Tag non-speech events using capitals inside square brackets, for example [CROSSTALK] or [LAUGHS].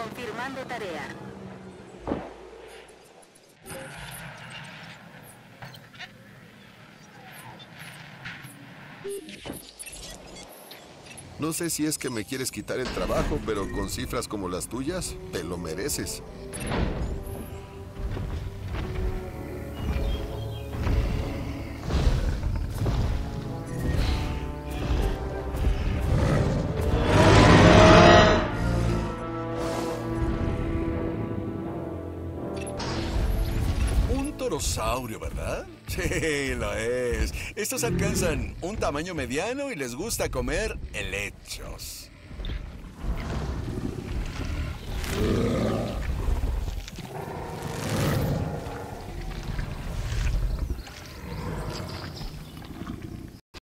Confirmando tarea. No sé si es que me quieres quitar el trabajo, pero con cifras como las tuyas, te lo mereces. Torosaurio, ¿verdad? [LAUGHS] Sí, lo es. Estos alcanzan un tamaño mediano y les gusta comer helechos.